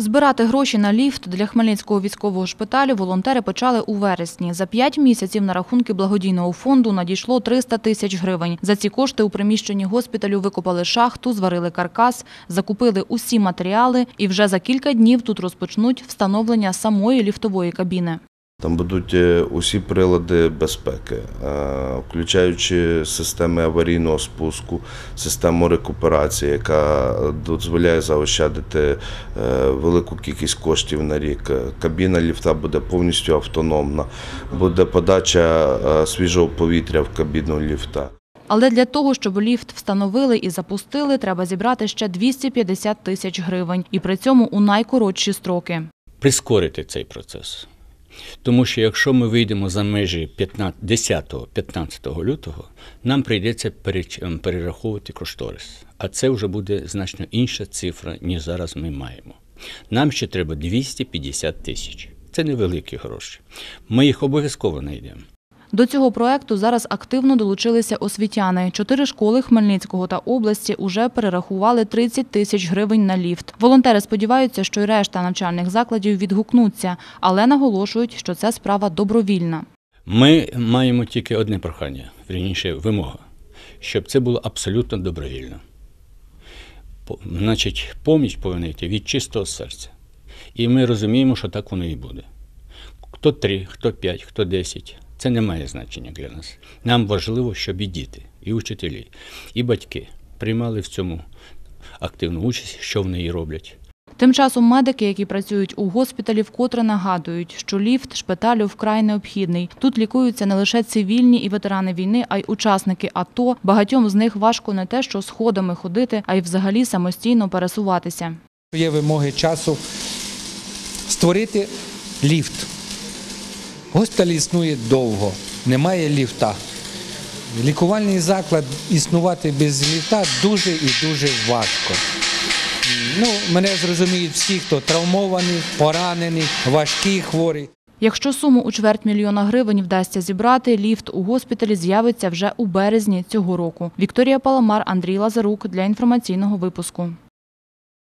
Збирати гроші на ліфт для Хмельницького військового шпиталю волонтери почали у вересні. За п'ять місяців на рахунки благодійного фонду надійшло 300 тисяч гривень. За ці кошти у приміщенні госпіталю викопали шахту, зварили каркас, закупили усі матеріали і вже за кілька днів тут розпочнуть встановлення самої ліфтової кабіни. Там будуть е, усі прилади безпеки, е, включаючи системи аварійного спуску, систему рекуперації, яка дозволяє заощадити е, велику кількість коштів на рік. Кабіна ліфта буде повністю автономна, буде подача свіжого повітря в кабіну ліфта. Але для того, щоб ліфт встановили і запустили, треба зібрати ще 250 тисяч гривень. І при цьому у найкоротші строки. прискорити цей процес. Тому що якщо ми вийдемо за межі 10-15 лютого, нам прийдеться ем, перераховувати кошторис. А це вже буде значно інша цифра, ніж зараз ми маємо. Нам ще треба 250 тисяч. Це невеликі гроші. Ми їх обов'язково знайдемо. До цього проекту зараз активно долучилися освітяни. Чотири школи Хмельницького та області уже перерахували 30 тисяч гривень на ліфт. Волонтери сподіваються, що й решта навчальних закладів відгукнуться, але наголошують, що це справа добровільна. Ми маємо тільки одне прохання, вірніше, вимога, щоб це було абсолютно добровільно. Значить, поміч повинна йти від чистого серця. І ми розуміємо, що так воно і буде. Хто три, хто п'ять, хто десять. Це не має значення для нас. Нам важливо, щоб і діти, і учителі, і батьки приймали в цьому активну участь, що в неї роблять. Тим часом медики, які працюють у госпіталі, вкотре нагадують, що ліфт шпиталю вкрай необхідний. Тут лікуються не лише цивільні і ветерани війни, а й учасники АТО. Багатьом з них важко не те, що сходами ходити, а й взагалі самостійно пересуватися. Є вимоги часу створити ліфт. Госпіталь існує довго, немає ліфта. Лікувальний заклад існувати без ліфта дуже і дуже важко. Ну, мене зрозуміють всі, хто травмовані, поранені, важкі хворі. Якщо суму у чверть мільйона гривень вдасться зібрати, ліфт у госпіталі з'явиться вже у березні цього року. Вікторія Паламар, Андрій Лазарук для інформаційного випуску.